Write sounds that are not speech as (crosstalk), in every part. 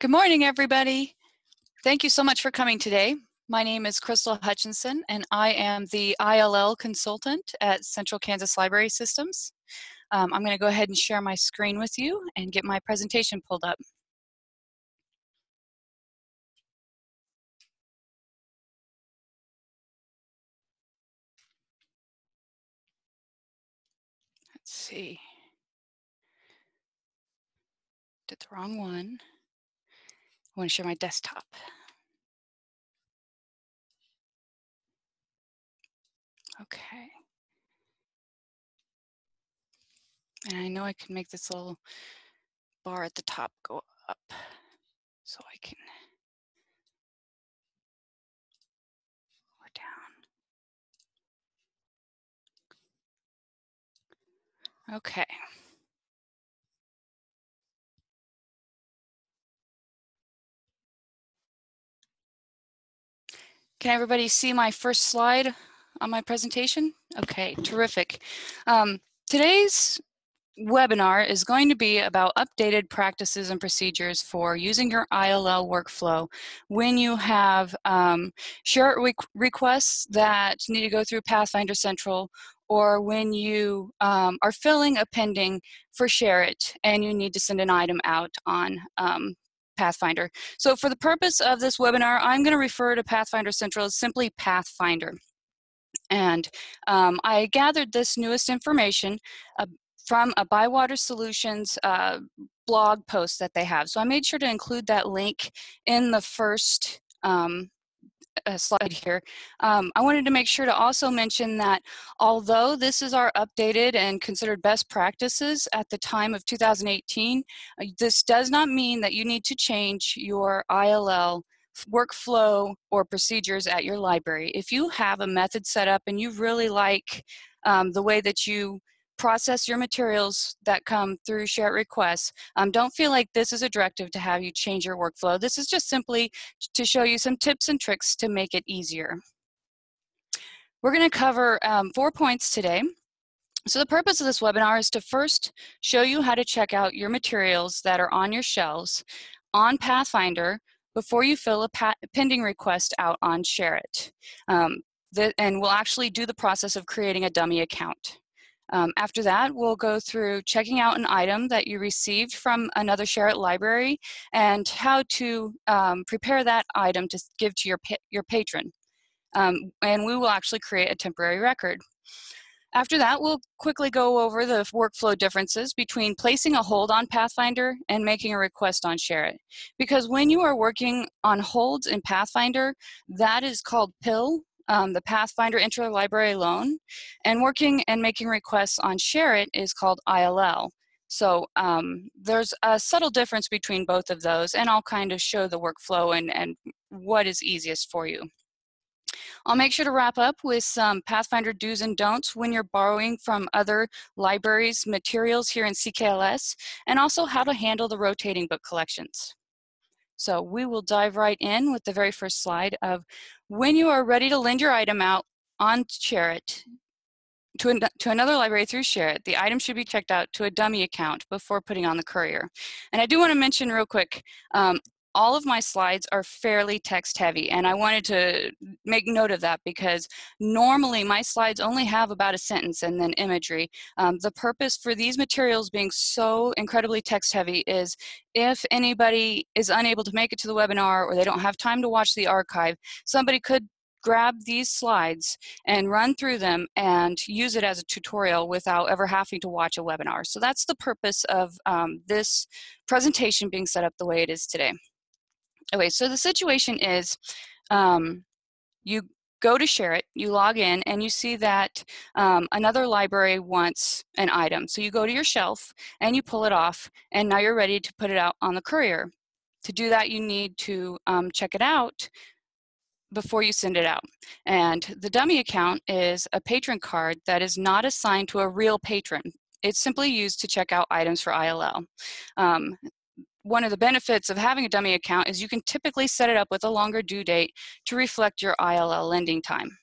Good morning, everybody. Thank you so much for coming today. My name is Crystal Hutchinson, and I am the ILL consultant at Central Kansas Library Systems. Um, I'm going to go ahead and share my screen with you and get my presentation pulled up. Let's see. Did the wrong one. I want to share my desktop. Okay. And I know I can make this little bar at the top go up so I can or down. Okay. Can everybody see my first slide on my presentation? Okay, terrific. Um, today's webinar is going to be about updated practices and procedures for using your ILL workflow when you have um, share re requests that need to go through Pathfinder Central or when you um, are filling a pending for SHAREit and you need to send an item out on um, Pathfinder. So for the purpose of this webinar, I'm going to refer to Pathfinder Central as simply Pathfinder. And um, I gathered this newest information uh, from a Bywater Solutions uh, blog post that they have. So I made sure to include that link in the first um, uh, slide here. Um, I wanted to make sure to also mention that although this is our updated and considered best practices at the time of 2018, uh, this does not mean that you need to change your ILL workflow or procedures at your library. If you have a method set up and you really like um, the way that you process your materials that come through SHAREit requests. Um, don't feel like this is a directive to have you change your workflow. This is just simply to show you some tips and tricks to make it easier. We're going to cover um, four points today. So the purpose of this webinar is to first show you how to check out your materials that are on your shelves on Pathfinder before you fill a pending request out on SHAREit. Um, the, and we'll actually do the process of creating a dummy account. Um, after that, we'll go through checking out an item that you received from another SHAREit library and how to um, prepare that item to give to your, pa your patron. Um, and we will actually create a temporary record. After that, we'll quickly go over the workflow differences between placing a hold on Pathfinder and making a request on SHAREit. Because when you are working on holds in Pathfinder, that is called PIL, um, the Pathfinder Interlibrary Loan, and working and making requests on SHAREit is called ILL. So um, there's a subtle difference between both of those, and I'll kind of show the workflow and, and what is easiest for you. I'll make sure to wrap up with some Pathfinder do's and don'ts when you're borrowing from other libraries materials here in CKLS, and also how to handle the rotating book collections. So we will dive right in with the very first slide of when you are ready to lend your item out on SHAREit to, an, to another library through SHAREit, the item should be checked out to a dummy account before putting on the courier. And I do want to mention real quick, um, all of my slides are fairly text heavy and I wanted to make note of that because normally my slides only have about a sentence and then imagery. Um, the purpose for these materials being so incredibly text heavy is if anybody is unable to make it to the webinar or they don't have time to watch the archive, somebody could grab these slides and run through them and use it as a tutorial without ever having to watch a webinar. So that's the purpose of um, this presentation being set up the way it is today. Okay, so the situation is um, you go to SHAREit, you log in, and you see that um, another library wants an item. So you go to your shelf and you pull it off, and now you're ready to put it out on the courier. To do that, you need to um, check it out before you send it out. And the dummy account is a patron card that is not assigned to a real patron. It's simply used to check out items for ILL. Um, one of the benefits of having a dummy account is you can typically set it up with a longer due date to reflect your ILL lending time.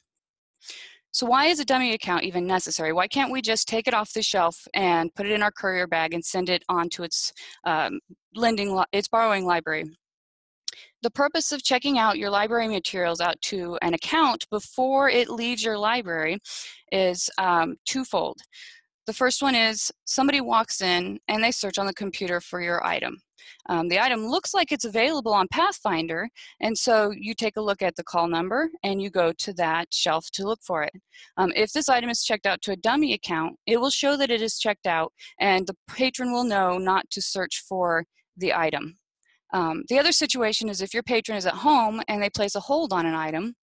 So why is a dummy account even necessary? Why can't we just take it off the shelf and put it in our courier bag and send it on to its um, lending, its borrowing library? the purpose of checking out your library materials out to an account before it leaves your library is um, twofold. The first one is somebody walks in and they search on the computer for your item. Um, the item looks like it's available on Pathfinder, and so you take a look at the call number and you go to that shelf to look for it. Um, if this item is checked out to a dummy account, it will show that it is checked out, and the patron will know not to search for the item. Um, the other situation is if your patron is at home and they place a hold on an item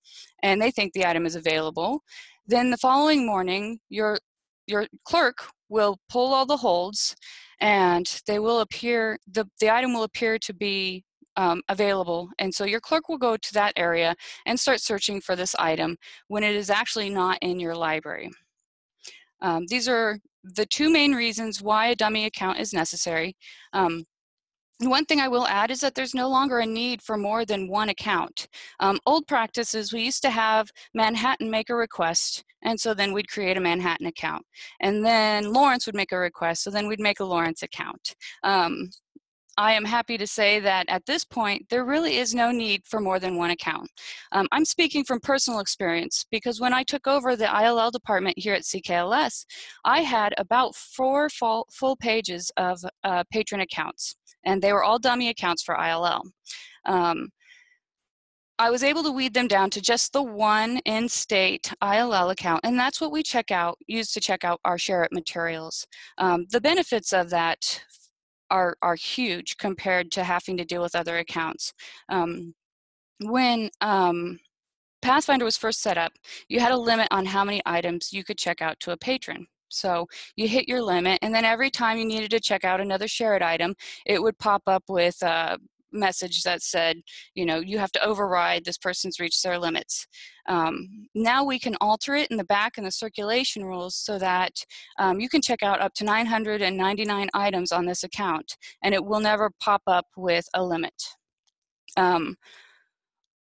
and they think the item is available, then the following morning your your clerk will pull all the holds and they will appear the, the item will appear to be um, available and so your clerk will go to that area and start searching for this item when it is actually not in your library. Um, these are the two main reasons why a dummy account is necessary. Um, one thing I will add is that there's no longer a need for more than one account. Um, old practices, we used to have Manhattan make a request, and so then we'd create a Manhattan account. And then Lawrence would make a request, so then we'd make a Lawrence account. Um, I am happy to say that at this point, there really is no need for more than one account. Um, I'm speaking from personal experience because when I took over the ILL department here at CKLS, I had about four full, full pages of uh, patron accounts, and they were all dummy accounts for ILL. Um, I was able to weed them down to just the one in-state ILL account, and that's what we check out, use to check out our SHAREit materials. Um, the benefits of that are, are huge compared to having to deal with other accounts. Um, when um, Pathfinder was first set up, you had a limit on how many items you could check out to a patron. So you hit your limit, and then every time you needed to check out another shared item, it would pop up with uh, message that said, you know, you have to override this person's reached their limits. Um, now we can alter it in the back in the circulation rules so that um, you can check out up to 999 items on this account and it will never pop up with a limit. Um,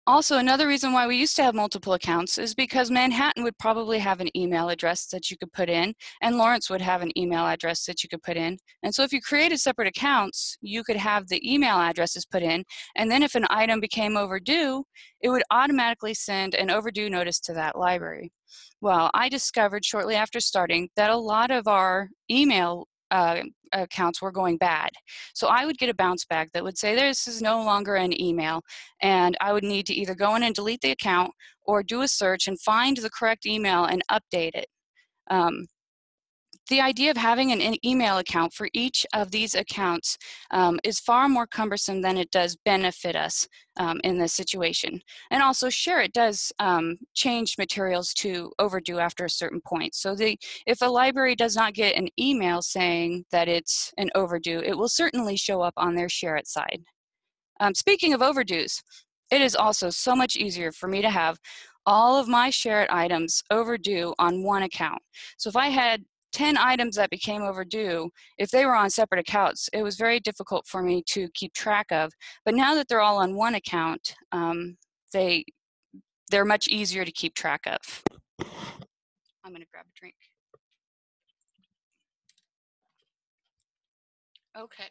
also, another reason why we used to have multiple accounts is because Manhattan would probably have an email address that you could put in, and Lawrence would have an email address that you could put in. And so if you created separate accounts, you could have the email addresses put in, and then if an item became overdue, it would automatically send an overdue notice to that library. Well, I discovered shortly after starting that a lot of our email uh, accounts were going bad. So I would get a bounce back that would say this is no longer an email and I would need to either go in and delete the account or do a search and find the correct email and update it. Um, the idea of having an email account for each of these accounts um, is far more cumbersome than it does benefit us um, in this situation. And also, SHAREit does um, change materials to overdue after a certain point. So the, if a library does not get an email saying that it's an overdue, it will certainly show up on their SHAREit side. Um, speaking of overdues, it is also so much easier for me to have all of my SHAREit items overdue on one account. So if I had 10 items that became overdue, if they were on separate accounts, it was very difficult for me to keep track of. But now that they're all on one account, um, they, they're much easier to keep track of. I'm gonna grab a drink. Okay.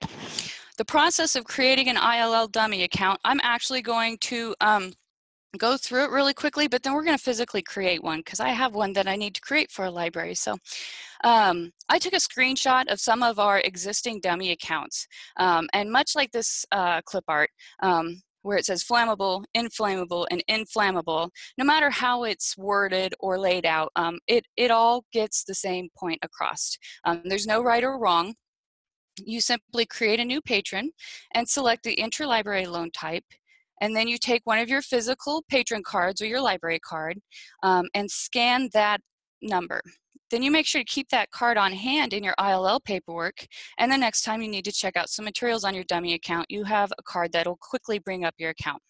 The process of creating an ILL dummy account, I'm actually going to um, go through it really quickly, but then we're going to physically create one because I have one that I need to create for a library. So um, I took a screenshot of some of our existing dummy accounts. Um, and much like this uh, clip art, um, where it says flammable, inflammable, and inflammable, no matter how it's worded or laid out, um, it, it all gets the same point across. Um, there's no right or wrong. You simply create a new patron and select the interlibrary loan type and then you take one of your physical patron cards or your library card um, and scan that number. Then you make sure to keep that card on hand in your ILL paperwork, and the next time you need to check out some materials on your dummy account, you have a card that'll quickly bring up your account.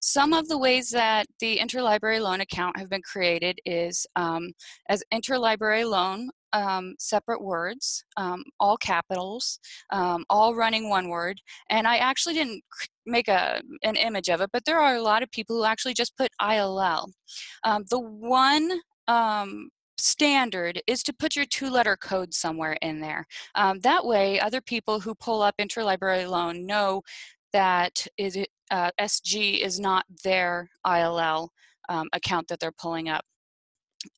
Some of the ways that the interlibrary loan account have been created is um, as interlibrary loan, um, separate words, um, all capitals, um, all running one word. And I actually didn't make a, an image of it, but there are a lot of people who actually just put ILL. Um, the one um, standard is to put your two-letter code somewhere in there. Um, that way, other people who pull up interlibrary loan know that it uh, SG is not their ILL um, account that they're pulling up.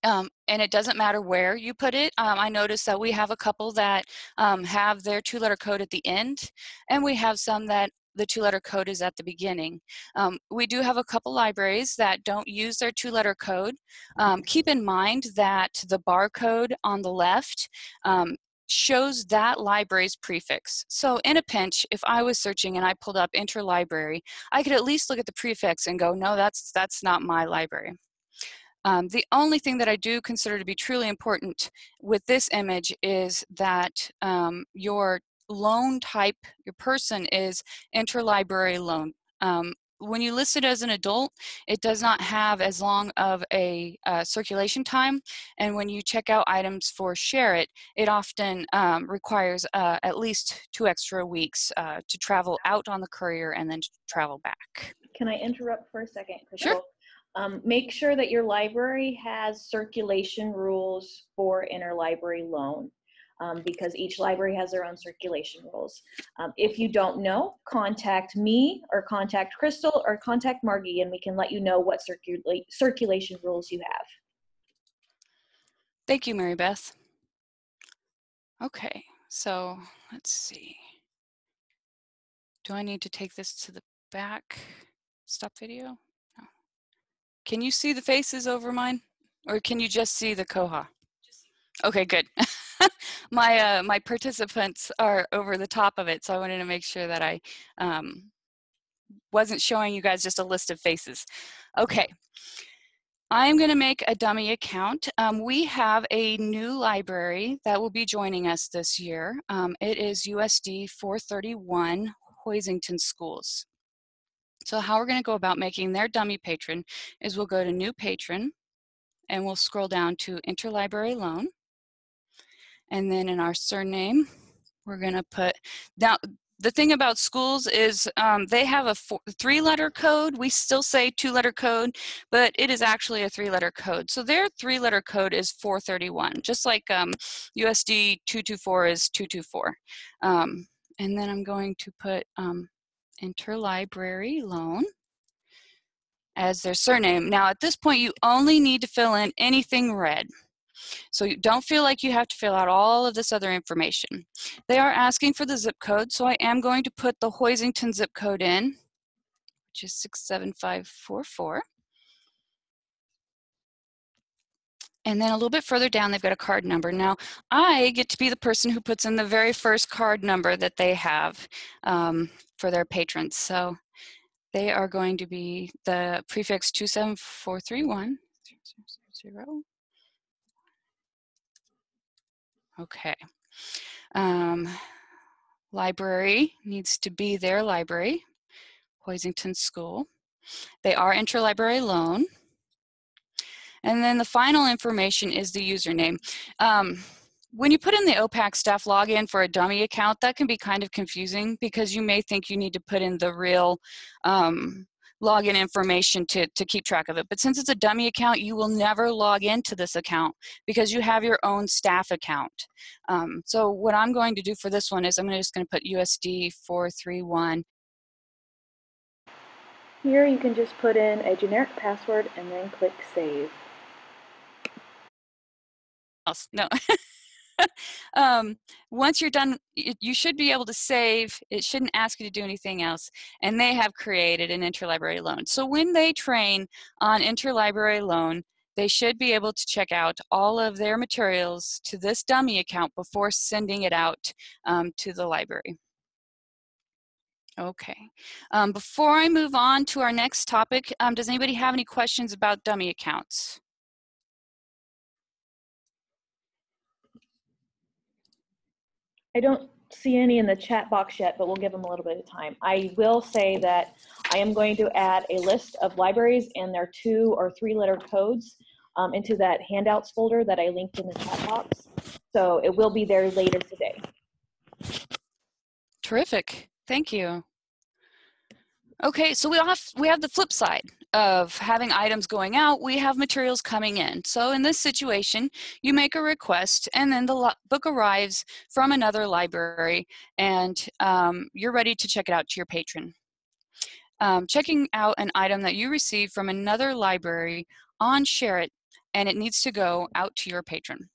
Um, and it doesn't matter where you put it. Um, I noticed that we have a couple that um, have their two letter code at the end, and we have some that the two letter code is at the beginning. Um, we do have a couple libraries that don't use their two letter code. Um, keep in mind that the barcode on the left um, shows that library's prefix. So in a pinch, if I was searching and I pulled up interlibrary, I could at least look at the prefix and go, no, that's, that's not my library. Um, the only thing that I do consider to be truly important with this image is that um, your loan type, your person is interlibrary loan. Um, when you list it as an adult, it does not have as long of a uh, circulation time. And when you check out items for share it, it often um, requires uh, at least two extra weeks uh, to travel out on the courier and then travel back. Can I interrupt for a second, Crystal? Sure. Um, make sure that your library has circulation rules for interlibrary loan um, because each library has their own circulation rules. Um, if you don't know, contact me or contact Crystal or contact Margie and we can let you know what circula circulation rules you have. Thank you, Mary Beth. Okay, so let's see. Do I need to take this to the back? Stop video? No. Can you see the faces over mine? Or can you just see the Koha? Okay, good. (laughs) my uh, my participants are over the top of it, so I wanted to make sure that I um, wasn't showing you guys just a list of faces. Okay. I'm going to make a dummy account. Um, we have a new library that will be joining us this year. Um, it is USD 431 Hoisington Schools. So how we're going to go about making their dummy patron is we'll go to new patron and we'll scroll down to interlibrary loan. And then in our surname, we're gonna put, now the thing about schools is um, they have a four, three letter code. We still say two letter code, but it is actually a three letter code. So their three letter code is 431, just like um, USD 224 is 224. Um, and then I'm going to put um, interlibrary loan as their surname. Now at this point, you only need to fill in anything red. So you don't feel like you have to fill out all of this other information. They are asking for the zip code, so I am going to put the Hoisington zip code in, which is 67544. And then a little bit further down, they've got a card number. Now, I get to be the person who puts in the very first card number that they have um, for their patrons. So they are going to be the prefix 27431. Okay. Um, library needs to be their library, Hoisington School. They are interlibrary loan. And then the final information is the username. Um, when you put in the OPAC staff login for a dummy account, that can be kind of confusing because you may think you need to put in the real um, login information to, to keep track of it. But since it's a dummy account, you will never log into this account because you have your own staff account. Um, so what I'm going to do for this one is I'm just going to put USD 431. Here you can just put in a generic password and then click save. No. (laughs) (laughs) um, once you're done, you should be able to save. It shouldn't ask you to do anything else. And they have created an interlibrary loan. So when they train on interlibrary loan, they should be able to check out all of their materials to this dummy account before sending it out um, to the library. Okay. Um, before I move on to our next topic, um, does anybody have any questions about dummy accounts? I don't see any in the chat box yet, but we'll give them a little bit of time. I will say that I am going to add a list of libraries and their two or three letter codes um, into that handouts folder that I linked in the chat box. So it will be there later today. Terrific. Thank you. Okay, so we have, we have the flip side of having items going out, we have materials coming in. So in this situation, you make a request and then the book arrives from another library and um, you're ready to check it out to your patron. um, checking out an item that you received from another library on ShareIt, and it needs to go out to your patron.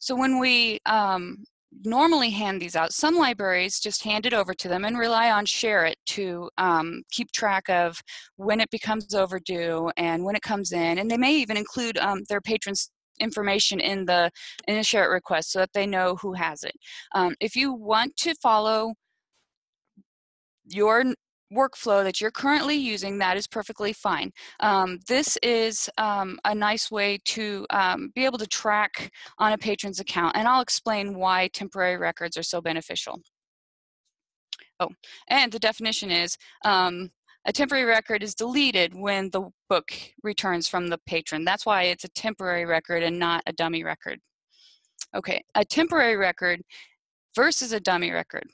So when we um, normally hand these out, some libraries just hand it over to them and rely on ShareIt to um, keep track of when it becomes overdue and when it comes in, and they may even include um, their patrons information in the in a ShareIt request so that they know who has it. Um, if you want to follow your workflow that you're currently using, that is perfectly fine. Um, this is um, a nice way to um, be able to track on a patron's account, and I'll explain why temporary records are so beneficial. Oh, and the definition is um, a temporary record is deleted when the book returns from the patron. That's why it's a temporary record and not a dummy record. Okay, a temporary record versus a dummy record.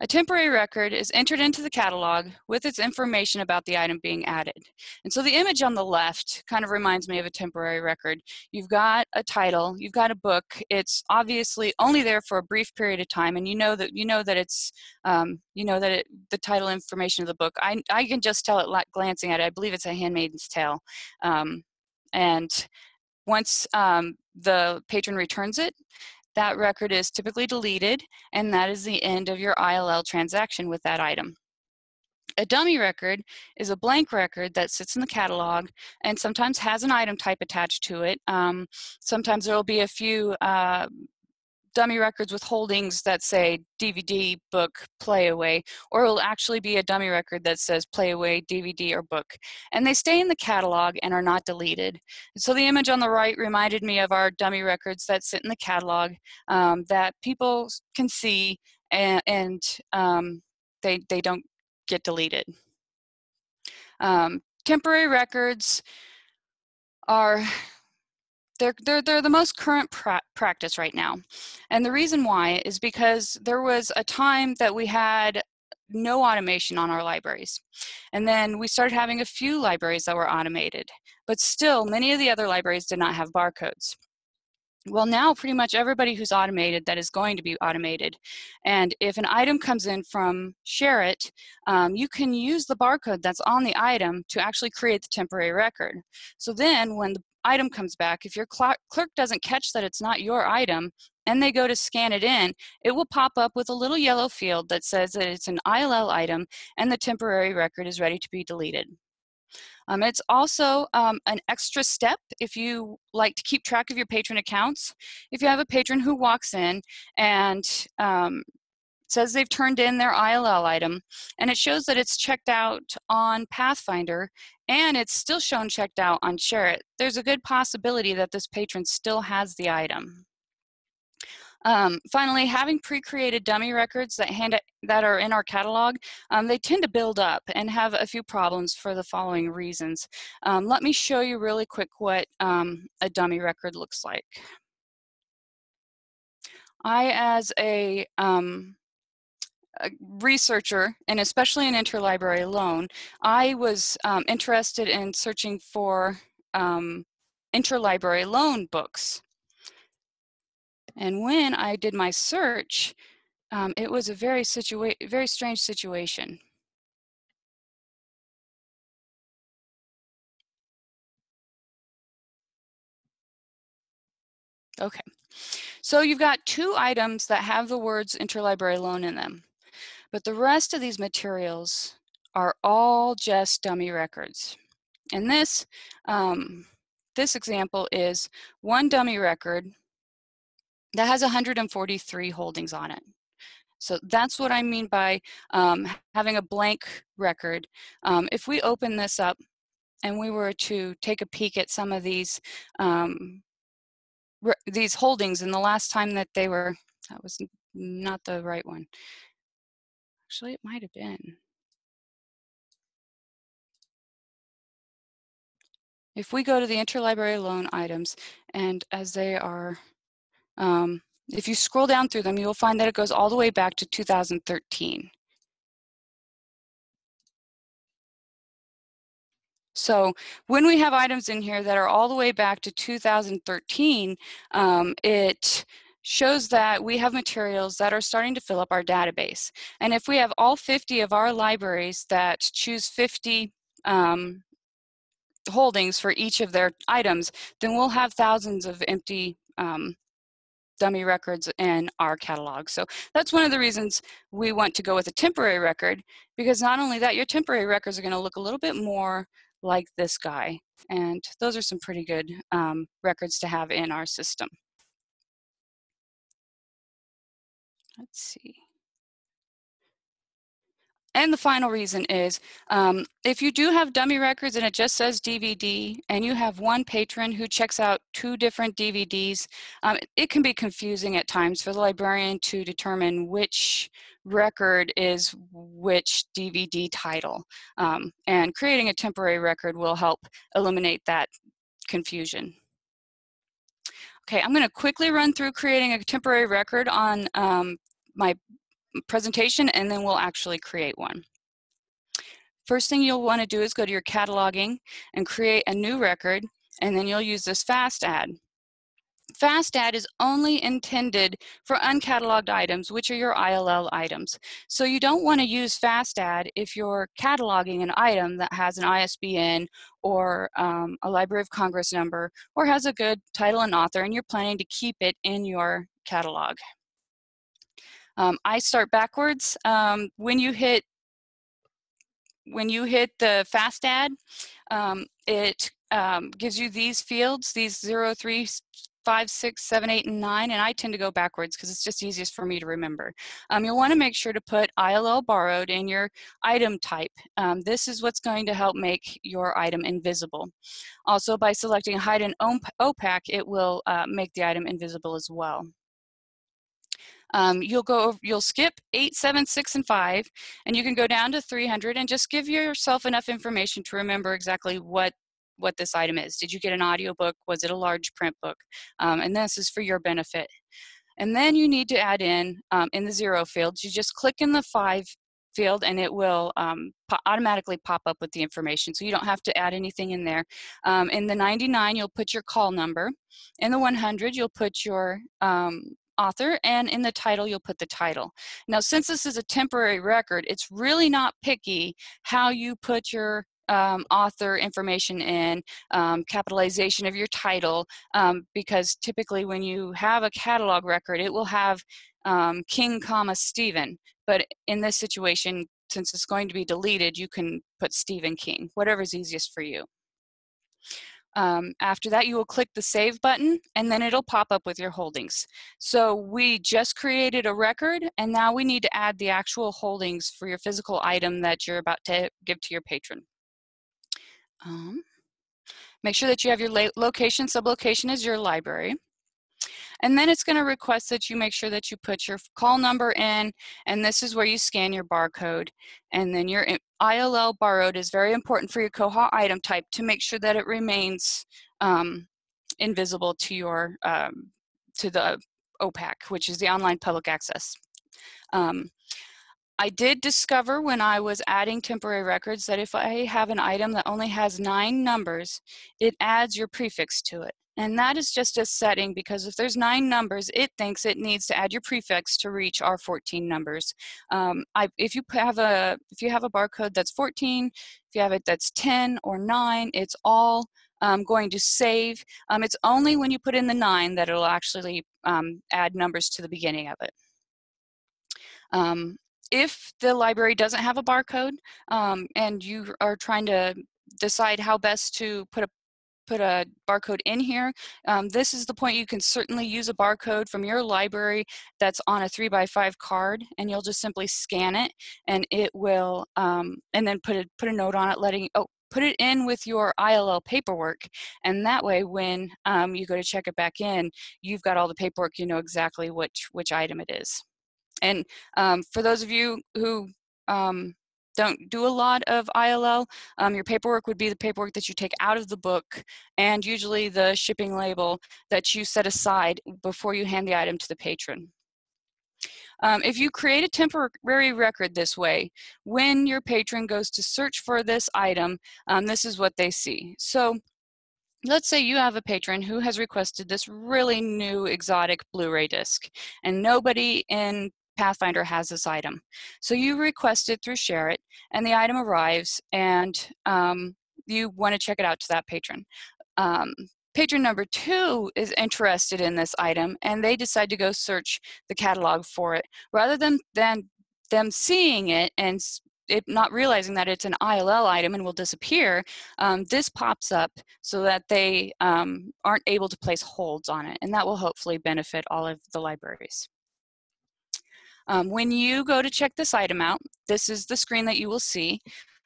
A temporary record is entered into the catalog with its information about the item being added. And so the image on the left kind of reminds me of a temporary record. You've got a title, you've got a book. It's obviously only there for a brief period of time, and you know that you know that it's um, you know that it, the title information of the book. I I can just tell it like glancing at it. I believe it's a Handmaid's Tale, um, and once um, the patron returns it, that record is typically deleted, and that is the end of your ILL transaction with that item. A dummy record is a blank record that sits in the catalog and sometimes has an item type attached to it. Um, sometimes there will be a few uh, dummy records with holdings that say DVD, book, Playaway, or it'll actually be a dummy record that says Playaway, DVD, or book. And they stay in the catalog and are not deleted. So the image on the right reminded me of our dummy records that sit in the catalog um, that people can see and, and um, they, they don't get deleted. Um, temporary records are they're, they're, they're the most current pra practice right now. And the reason why is because there was a time that we had no automation on our libraries. And then we started having a few libraries that were automated, but still many of the other libraries did not have barcodes. Well, now pretty much everybody who's automated that is going to be automated. And if an item comes in from ShareIt, um, you can use the barcode that's on the item to actually create the temporary record. So then when the item comes back, if your clerk doesn't catch that it's not your item and they go to scan it in, it will pop up with a little yellow field that says that it's an ILL item and the temporary record is ready to be deleted. Um, it's also um, an extra step if you like to keep track of your patron accounts. If you have a patron who walks in and um, says they've turned in their ILL item, and it shows that it's checked out on Pathfinder, and it's still shown checked out on ShareIt, there's a good possibility that this patron still has the item. Um, finally, having pre-created dummy records that, hand, that are in our catalog, um, they tend to build up and have a few problems for the following reasons. Um, let me show you really quick what um, a dummy record looks like. I, as a, um, a researcher, and especially in interlibrary loan, I was um, interested in searching for interlibrary loan books. And when I did my search, um, it was a very situa- very strange situation. Okay, so you've got two items that have the words interlibrary loan in them, but the rest of these materials are all just dummy records. And this, um, this example is one dummy record that has 143 holdings on it. So that's what I mean by um, having a blank record. Um, if we open this up and we were to take a peek at some of these um, these holdings and the last time that they were, that was not the right one. Actually, it might have been. If we go to the interlibrary loan items and as they are um, if you scroll down through them, you'll find that it goes all the way back to 2013. So when we have items in here that are all the way back to 2013, um, it shows that we have materials that are starting to fill up our database. And if we have all 50 of our libraries that choose 50 um, holdings for each of their items, then we'll have thousands of empty um, dummy records in our catalog. So that's one of the reasons we want to go with a temporary record, because not only that, your temporary records are going to look a little bit more like this guy. And those are some pretty good um, records to have in our system. Let's see. And the final reason is um, if you do have dummy records and it just says DVD and you have one patron who checks out two different DVDs, um, it can be confusing at times for the librarian to determine which record is which DVD title. Um, and creating a temporary record will help eliminate that confusion. Okay, I'm going to quickly run through creating a temporary record on um, my presentation and then we'll actually create one. First thing you'll want to do is go to your cataloging and create a new record and then you'll use this fast add. Fast add is only intended for uncataloged items, which are your ILL items. So you don't want to use fast add if you're cataloging an item that has an ISBN or um, a Library of Congress number or has a good title and author and you're planning to keep it in your catalog. Um, I start backwards. Um, when you hit when you hit the fast add, um, it um, gives you these fields, these 0, 3, 5, 6, 7, 8, and 9, and I tend to go backwards because it's just easiest for me to remember. Um, you'll want to make sure to put ILL borrowed in your item type. Um, this is what's going to help make your item invisible. Also, by selecting hide and OPAC, it will uh, make the item invisible as well. Um, you'll go, you'll skip eight, seven, six, and five, and you can go down to 300 and just give yourself enough information to remember exactly what what this item is. Did you get an audiobook? Was it a large print book? Um, and this is for your benefit. And then you need to add in, um, in the zero fields, you just click in the five field and it will um, po automatically pop up with the information. So you don't have to add anything in there. Um, in the 99, you'll put your call number. In the 100, you'll put your um, author and in the title you'll put the title. Now since this is a temporary record it's really not picky how you put your um, author information in, um, capitalization of your title, um, because typically when you have a catalog record, it will have um, King, comma Stephen. But in this situation, since it's going to be deleted, you can put Stephen King, whatever's easiest for you. Um, after that, you will click the Save button, and then it'll pop up with your holdings. So we just created a record, and now we need to add the actual holdings for your physical item that you're about to give to your patron. Um, make sure that you have your location, sublocation is your library. And then it's going to request that you make sure that you put your call number in, and this is where you scan your barcode. And then your ILL borrowed is very important for your Koha item type to make sure that it remains um, invisible to your um, to the OPAC, which is the online public access. Um, I did discover when I was adding temporary records that if I have an item that only has nine numbers, it adds your prefix to it. And that is just a setting because if there's nine numbers, it thinks it needs to add your prefix to reach our 14 numbers. Um, I, if you have a if you have a barcode that's 14, if you have it that's 10 or 9, it's all um, going to save. Um, it's only when you put in the 9 that it'll actually um, add numbers to the beginning of it. Um, if the library doesn't have a barcode um, and you are trying to decide how best to put a put a barcode in here. Um, this is the point you can certainly use a barcode from your library that's on a three by five card and you'll just simply scan it and it will, um, and then put a, put a note on it letting, oh, put it in with your ILL paperwork and that way when um, you go to check it back in, you've got all the paperwork, you know exactly which, which item it is. And um, for those of you who um, don't do a lot of ILL, um, your paperwork would be the paperwork that you take out of the book and usually the shipping label that you set aside before you hand the item to the patron. Um, if you create a temporary record this way, when your patron goes to search for this item, um, this is what they see. So let's say you have a patron who has requested this really new exotic Blu-ray disc and nobody in Pathfinder has this item. So you request it through ShareIt and the item arrives and um, you want to check it out to that patron. Um, patron number two is interested in this item and they decide to go search the catalog for it. Rather than, than them seeing it and it not realizing that it's an ILL item and will disappear, um, this pops up so that they um, aren't able to place holds on it. And that will hopefully benefit all of the libraries. Um, when you go to check this item out, this is the screen that you will see.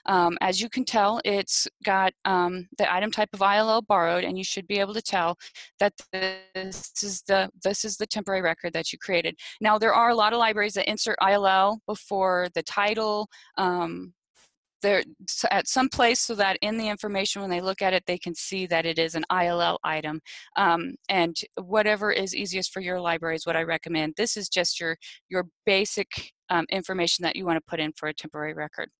Um, as you can tell, it's got um, the item type of ILL borrowed, and you should be able to tell that this is the this is the temporary record that you created. Now, there are a lot of libraries that insert ILL before the title. Um, they're at some place so that in the information when they look at it they can see that it is an ILL item um, and whatever is easiest for your library is what I recommend. This is just your your basic um, information that you want to put in for a temporary record.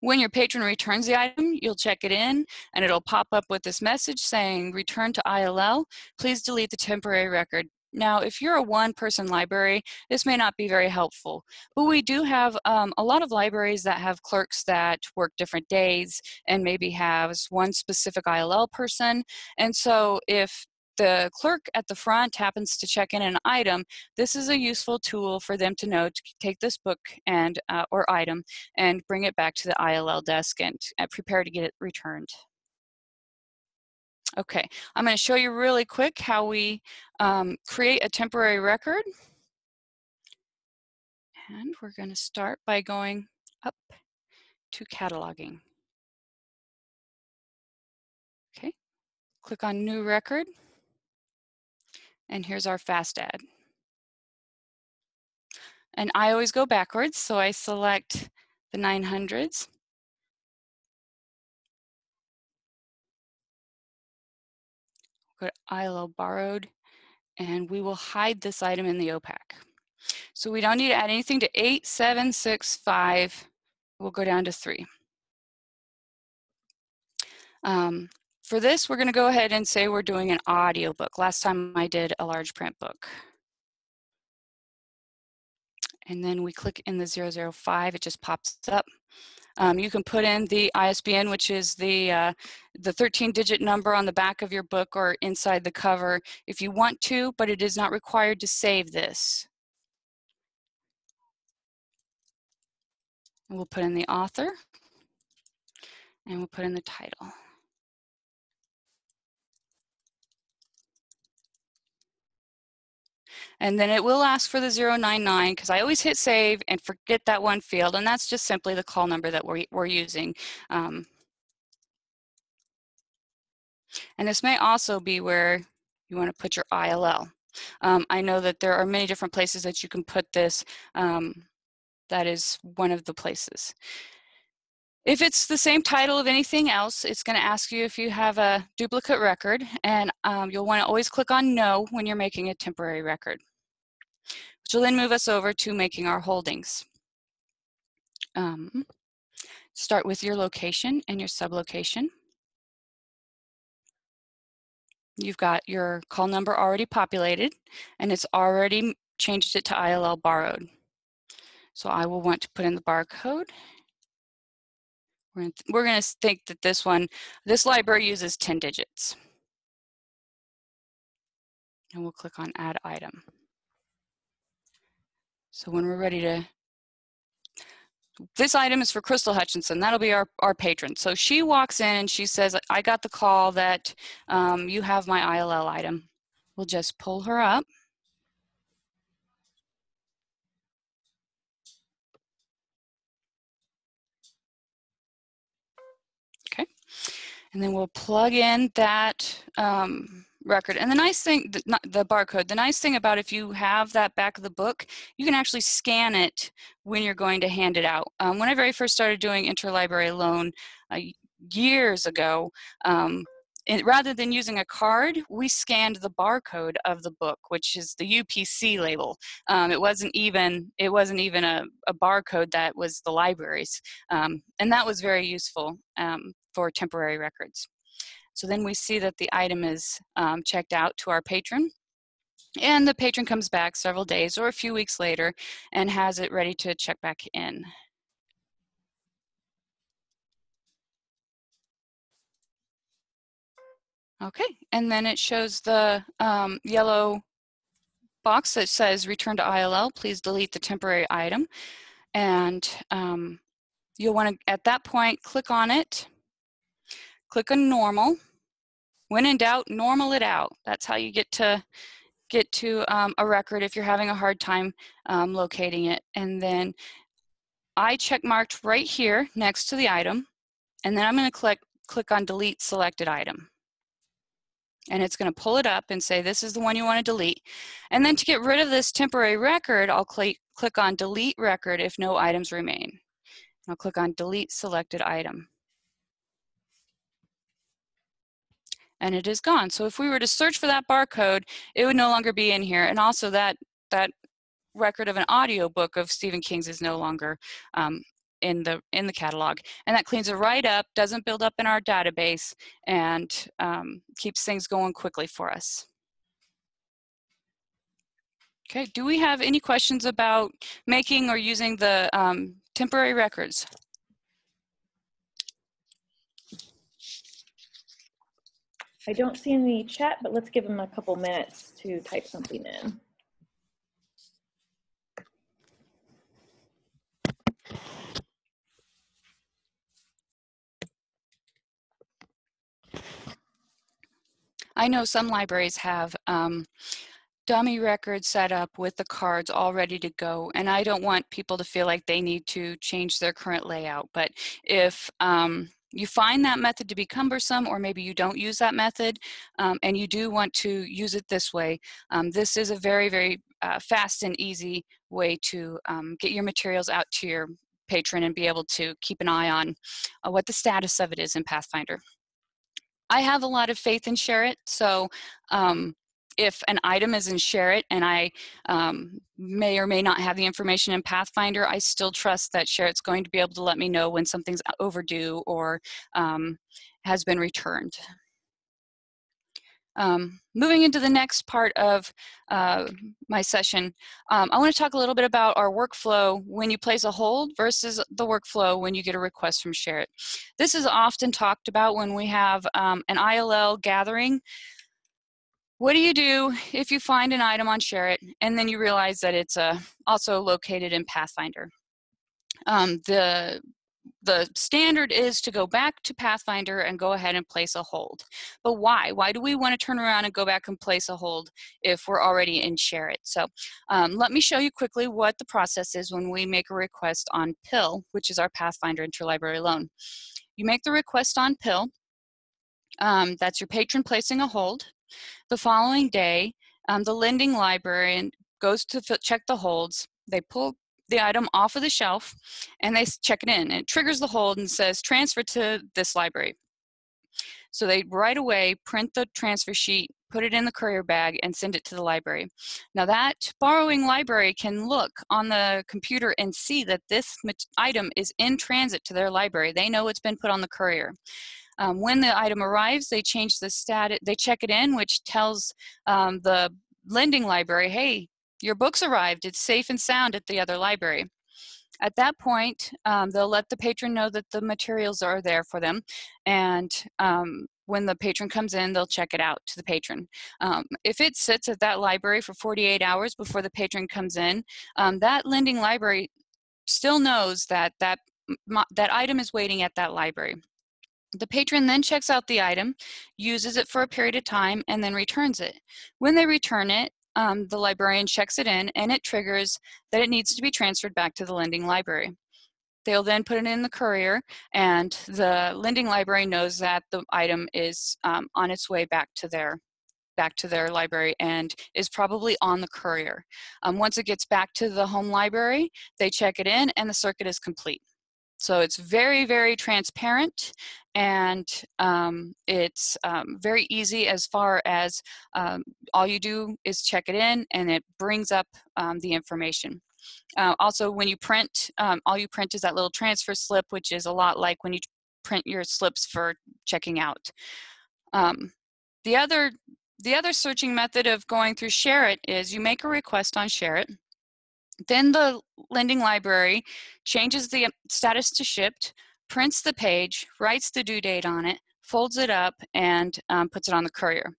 When your patron returns the item, you'll check it in and it'll pop up with this message saying return to ILL. Please delete the temporary record. Now, if you're a one-person library, this may not be very helpful, but we do have um, a lot of libraries that have clerks that work different days and maybe has one specific ILL person. And so if the clerk at the front happens to check in an item, this is a useful tool for them to know to take this book and uh, or item and bring it back to the ILL desk and uh, prepare to get it returned. Okay, I'm going to show you really quick how we um, create a temporary record. And we're going to start by going up to cataloging. Okay, click on new record. And here's our fast add. And I always go backwards, so I select the 900s. To ILL borrowed, and we will hide this item in the OPAC. So we don't need to add anything to 8765. We'll go down to 3. Um, for this, we're going to go ahead and say we're doing an audiobook. Last time I did a large print book. And then we click in the 005, it just pops up. Um, you can put in the ISBN, which is the uh, the 13-digit number on the back of your book or inside the cover if you want to, but it is not required to save this. And we'll put in the author, and we'll put in the title. And then it will ask for the 099 because I always hit save and forget that one field. And that's just simply the call number that we're, we're using. Um, and this may also be where you want to put your ILL. Um, I know that there are many different places that you can put this. Um, that is one of the places. If it's the same title of anything else, it's going to ask you if you have a duplicate record, and um, you'll want to always click on No when you're making a temporary record which will then move us over to making our holdings. Um, start with your location and your sublocation. You've got your call number already populated and it's already changed it to ILL borrowed. So I will want to put in the barcode. We're going to think that this one, this library uses 10 digits. And we'll click on add item. So when we're ready to, this item is for Crystal Hutchinson. That'll be our, our patron. So she walks in and she says, I got the call that um, you have my ILL item. We'll just pull her up. Okay. And then we'll plug in that um, record. And the nice thing, the, the, barcode, the nice thing about if you have that back of the book, you can actually scan it when you're going to hand it out. Um, when I very first started doing interlibrary loan uh, years ago, um, it, rather than using a card, we scanned the barcode of the book, which is the UPC label. Um, it wasn't even it wasn't even a, a barcode that was the library's, um, and that was very useful um, for temporary records. So then we see that the item is um, checked out to our patron. And the patron comes back several days or a few weeks later and has it ready to check back in. Okay, and then it shows the um, yellow box that says return to ILL, please delete the temporary item. And um, you'll want to, at that point, click on it, click on normal. When in doubt, normal it out. That's how you get to get to um, a record if you're having a hard time um, locating it. And then I check marked right here next to the item, and then I'm going to click, click on delete selected item and it's going to pull it up and say this is the one you want to delete. And then to get rid of this temporary record, I'll cl click on delete record if no items remain. I'll click on delete selected item. And it is gone. So if we were to search for that barcode, it would no longer be in here. And also that, that record of an audio book of Stephen King's is no longer um, in the in the catalog and that cleans it right up doesn't build up in our database and um, keeps things going quickly for us okay do we have any questions about making or using the um, temporary records I don't see any chat, but let's give them a couple minutes to type something in. I know some libraries have um, dummy records set up with the cards all ready to go and I don't want people to feel like they need to change their current layout but if um, you find that method to be cumbersome or maybe you don't use that method um, and you do want to use it this way, um, this is a very, very uh, fast and easy way to um, get your materials out to your patron and be able to keep an eye on uh, what the status of it is in Pathfinder. I have a lot of faith in SHAREit, so um, if an item is in SHAREit and I um, may or may not have the information in Pathfinder, I still trust that SHAREit's going to be able to let me know when something's overdue or um, has been returned. Um, moving into the next part of uh, my session, um, I want to talk a little bit about our workflow when you place a hold versus the workflow when you get a request from SHAREit. This is often talked about when we have um, an ILL gathering. What do you do if you find an item on SHAREit and then you realize that it's uh, also located in Pathfinder? Um, the the standard is to go back to Pathfinder and go ahead and place a hold. But why? Why do we want to turn around and go back and place a hold if we're already in SHAREit? So um, let me show you quickly what the process is when we make a request on PIL, which is our Pathfinder Interlibrary Loan. You make the request on PIL. Um, that's your patron placing a hold. The following day, um, the lending librarian goes to check the holds. They pull the item off of the shelf and they check it in. It triggers the hold and says transfer to this library. So they right away print the transfer sheet, put it in the courier bag, and send it to the library. Now that borrowing library can look on the computer and see that this item is in transit to their library. They know it's been put on the courier. Um, when the item arrives, they change the status, they check it in, which tells um, the lending library, hey, your book's arrived, it's safe and sound at the other library. At that point, um, they'll let the patron know that the materials are there for them, and um, when the patron comes in, they'll check it out to the patron. Um, if it sits at that library for 48 hours before the patron comes in, um, that lending library still knows that that, that item is waiting at that library. The patron then checks out the item, uses it for a period of time, and then returns it. When they return it, um, the librarian checks it in and it triggers that it needs to be transferred back to the lending library. They'll then put it in the courier and the lending library knows that the item is um, on its way back to their back to their library and is probably on the courier. Um, once it gets back to the home library, they check it in and the circuit is complete. So it's very, very transparent and um, it's um, very easy as far as um, all you do is check it in and it brings up um, the information. Uh, also, when you print, um, all you print is that little transfer slip, which is a lot like when you print your slips for checking out. Um, the other the other searching method of going through SHAREit is you make a request on SHAREit. Then the lending library changes the status to shipped, prints the page, writes the due date on it, folds it up, and um, puts it on the courier.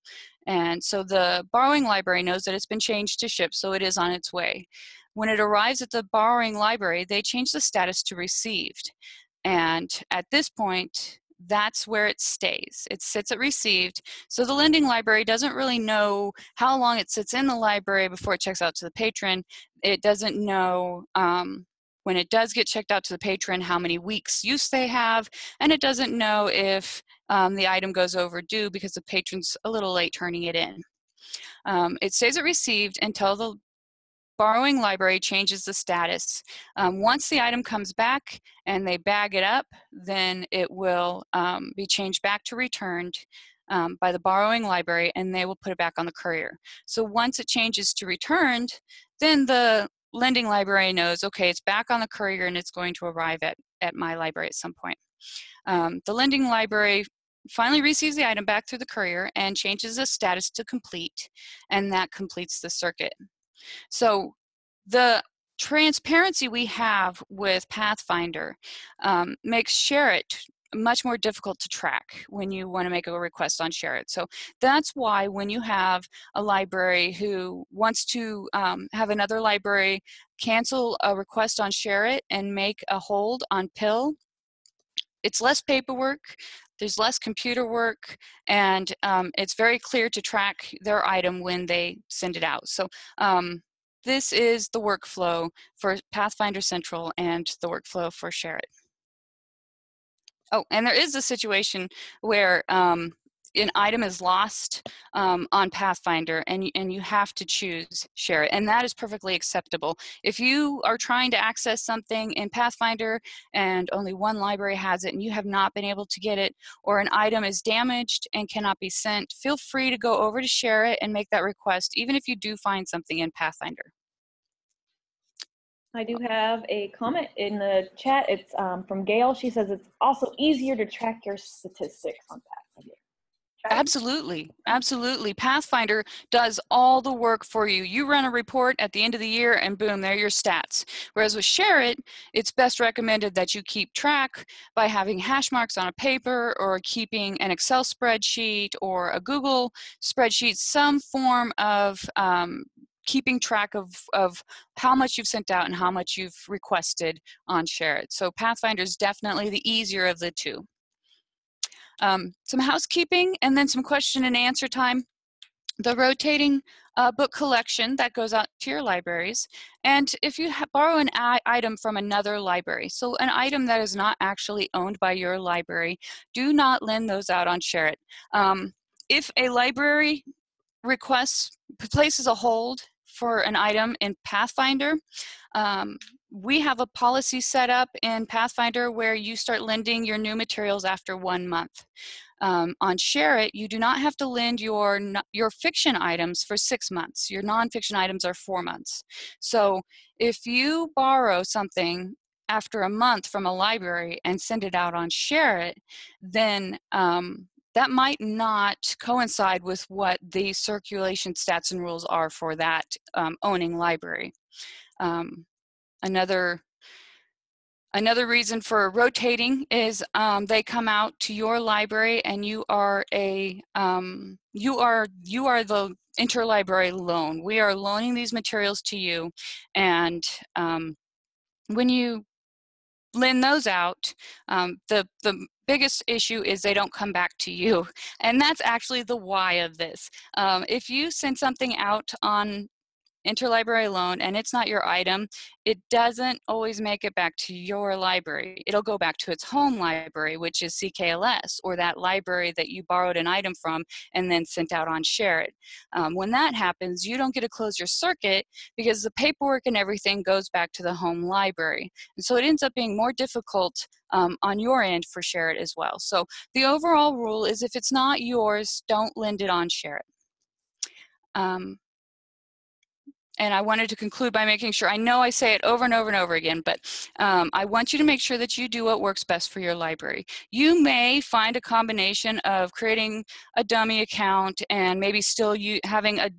And so the borrowing library knows that it's been changed to ship, so it is on its way. When it arrives at the borrowing library, they change the status to received. And at this point, that's where it stays. It sits at received. So the lending library doesn't really know how long it sits in the library before it checks out to the patron. It doesn't know um, when it does get checked out to the patron how many weeks use they have, and it doesn't know if um, the item goes overdue because the patron's a little late turning it in. Um, it stays at received until the borrowing library changes the status. Um, once the item comes back and they bag it up, then it will um, be changed back to returned um, by the borrowing library and they will put it back on the courier. So once it changes to returned, then the lending library knows, okay, it's back on the courier and it's going to arrive at, at my library at some point. Um, the lending library finally receives the item back through the courier and changes the status to complete, and that completes the circuit. So the transparency we have with Pathfinder um, makes SHAREit much more difficult to track when you want to make a request on SHAREit. So that's why when you have a library who wants to um, have another library cancel a request on SHAREit and make a hold on PIL, it's less paperwork, there's less computer work, and um, it's very clear to track their item when they send it out. So um, this is the workflow for Pathfinder Central and the workflow for SHAREit. Oh, and there is a situation where um, an item is lost um, on Pathfinder and, and you have to choose SHAREit. and that is perfectly acceptable. If you are trying to access something in Pathfinder and only one library has it and you have not been able to get it, or an item is damaged and cannot be sent, feel free to go over to SHAREit and make that request, even if you do find something in Pathfinder. I do have a comment in the chat. It's um, from Gail. She says it's also easier to track your statistics on Pathfinder. Absolutely, absolutely. Pathfinder does all the work for you. You run a report at the end of the year and boom, there are your stats. Whereas with SHAREit, it's best recommended that you keep track by having hash marks on a paper or keeping an Excel spreadsheet or a Google spreadsheet, some form of um, keeping track of, of how much you've sent out and how much you've requested on SHAREit. So Pathfinder is definitely the easier of the two. Um, some housekeeping and then some question and answer time. The rotating uh, book collection that goes out to your libraries. And if you borrow an item from another library, so an item that is not actually owned by your library, do not lend those out on SHAREit. Um, if a library requests, places a hold for an item in Pathfinder. Um, we have a policy set up in Pathfinder where you start lending your new materials after one month. Um, on SHAREit, you do not have to lend your, your fiction items for six months. Your nonfiction items are four months. So if you borrow something after a month from a library and send it out on SHAREit, then um, that might not coincide with what the circulation stats and rules are for that um, owning library. Um, another Another reason for rotating is um, they come out to your library and you are a um, you are you are the interlibrary loan. We are loaning these materials to you, and um, when you lend those out, um, the the biggest issue is they don't come back to you. And that's actually the why of this. Um, if you send something out on interlibrary loan and it's not your item, it doesn't always make it back to your library. It'll go back to its home library, which is CKLS, or that library that you borrowed an item from and then sent out on SHAREit. Um, when that happens, you don't get to close your circuit because the paperwork and everything goes back to the home library. And so it ends up being more difficult um, on your end for SHAREit as well. So the overall rule is if it's not yours, don't lend it on SHAREit. Um, and I wanted to conclude by making sure, I know I say it over and over and over again, but um, I want you to make sure that you do what works best for your library. You may find a combination of creating a dummy account and maybe still you having a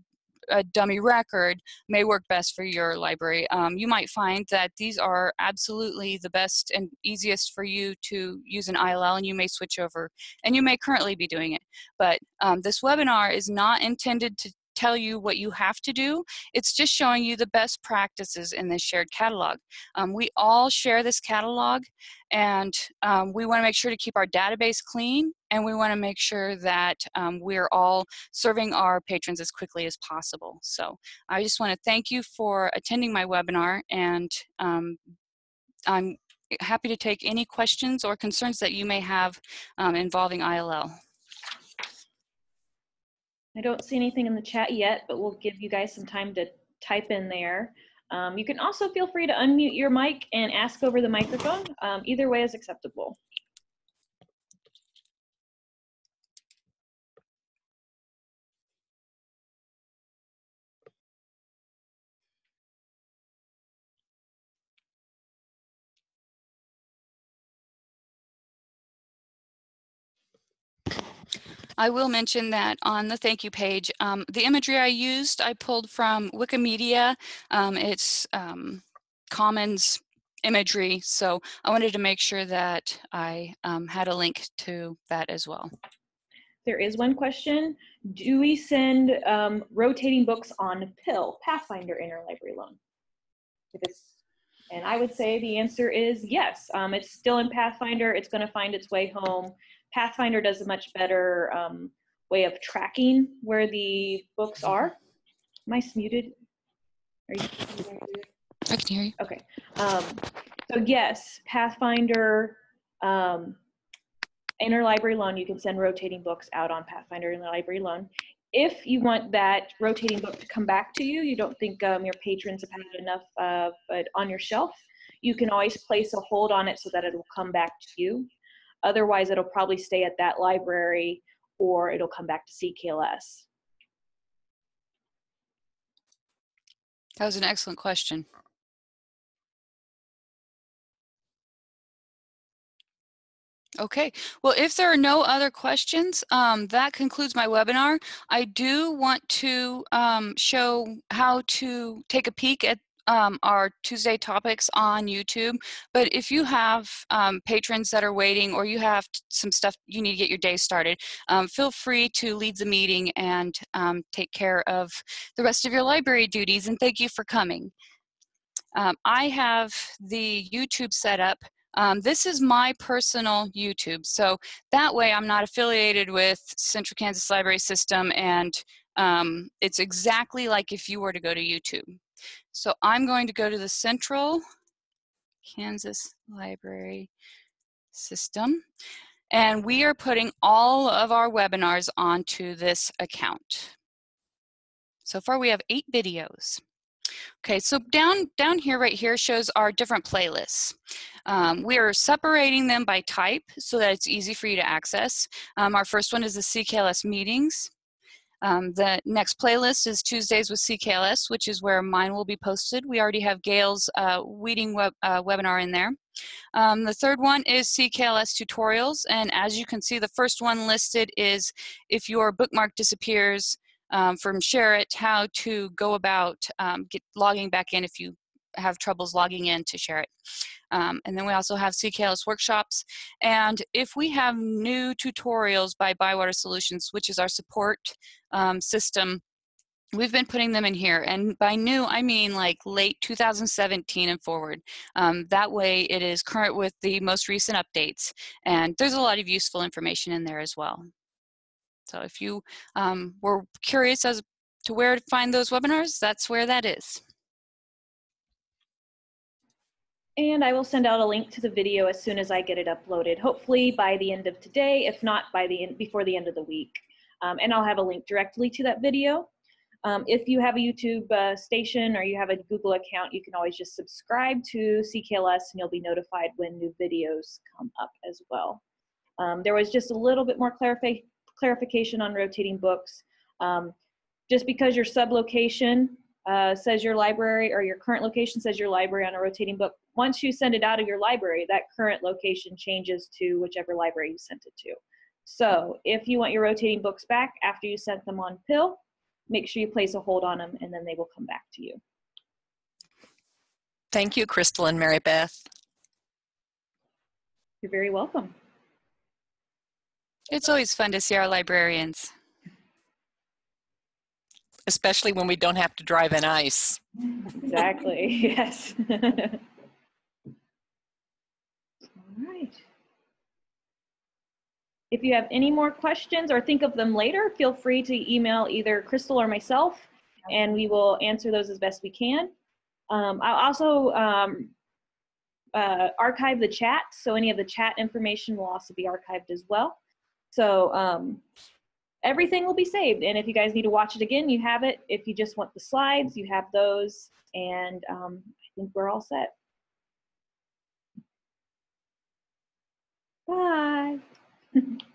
a dummy record may work best for your library. Um, you might find that these are absolutely the best and easiest for you to use an ILL and you may switch over and you may currently be doing it. But um, this webinar is not intended to tell you what you have to do. It's just showing you the best practices in this shared catalog. Um, we all share this catalog and um, we want to make sure to keep our database clean and we want to make sure that um, we're all serving our patrons as quickly as possible. So I just want to thank you for attending my webinar and um, I'm happy to take any questions or concerns that you may have um, involving ILL. I don't see anything in the chat yet, but we'll give you guys some time to type in there. Um, you can also feel free to unmute your mic and ask over the microphone. Um, either way is acceptable. I will mention that on the thank you page, um, the imagery I used, I pulled from Wikimedia. Um, it's um, Commons imagery, so I wanted to make sure that I um, had a link to that as well. There is one question. Do we send um, rotating books on PIL, Pathfinder Interlibrary Loan? If it's, and I would say the answer is yes. Um, it's still in Pathfinder. It's going to find its way home. Pathfinder does a much better um, way of tracking where the books are. Am I muted? Are you? I can hear you. Okay. Um, so yes, Pathfinder um, interlibrary loan, you can send rotating books out on Pathfinder interlibrary loan. If you want that rotating book to come back to you, you don't think um, your patrons have had enough uh, but on your shelf, you can always place a hold on it so that it will come back to you. Otherwise, it'll probably stay at that library or it'll come back to CKLS. That was an excellent question. Okay, well, if there are no other questions, um, that concludes my webinar. I do want to um, show how to take a peek at um, our Tuesday topics on YouTube. But if you have um, patrons that are waiting or you have some stuff you need to get your day started, um, feel free to lead the meeting and um, take care of the rest of your library duties. And thank you for coming. Um, I have the YouTube set up um, this is my personal YouTube. So that way I'm not affiliated with Central Kansas Library System and um, it's exactly like if you were to go to YouTube. So I'm going to go to the Central Kansas Library System, and we are putting all of our webinars onto this account. So far we have eight videos. Okay, so down, down here, right here, shows our different playlists. Um, we are separating them by type so that it's easy for you to access. Um, our first one is the CKLS meetings. Um, the next playlist is Tuesdays with CKLS, which is where mine will be posted. We already have Gail's uh, weeding web, uh, webinar in there. Um, the third one is CKLS tutorials, and as you can see, the first one listed is if your bookmark disappears um, from SHAREit, how to go about um, get, logging back in if you have troubles logging in to SHAREit. Um, and then we also have CKLS workshops. And if we have new tutorials by Bywater Solutions, which is our support um, system, we've been putting them in here. And by new, I mean like late 2017 and forward. Um, that way it is current with the most recent updates. And there's a lot of useful information in there as well. So if you um, were curious as to where to find those webinars, that's where that is. And I will send out a link to the video as soon as I get it uploaded, hopefully by the end of today, if not by the end, before the end of the week. Um, and I'll have a link directly to that video. Um, if you have a YouTube uh, station or you have a Google account, you can always just subscribe to CKLS and you'll be notified when new videos come up as well. Um, there was just a little bit more clarification on rotating books. Um, just because your sublocation uh, says your library or your current location says your library on a rotating book. Once you send it out of your library, that current location changes to whichever library you sent it to. So if you want your rotating books back after you sent them on PIL, make sure you place a hold on them and then they will come back to you. Thank you, Crystal and Mary Beth. You're very welcome. It's always fun to see our librarians. Especially when we don't have to drive in ice. Exactly, (laughs) yes. All right. If you have any more questions or think of them later, feel free to email either Crystal or myself, and we will answer those as best we can. Um, I'll also um, uh, archive the chat, so any of the chat information will also be archived as well. So um, everything will be saved, and if you guys need to watch it again, you have it. If you just want the slides, you have those, and um, I think we're all set. Bye. (laughs)